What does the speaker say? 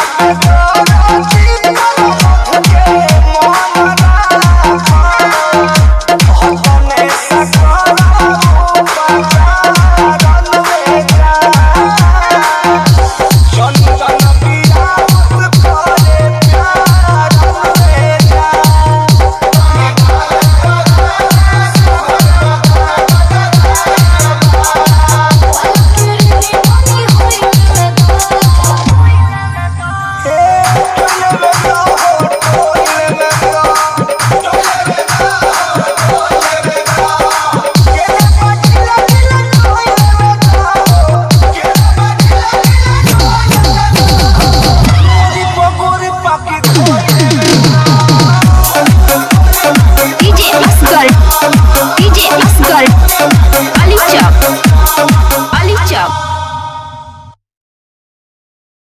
Oh,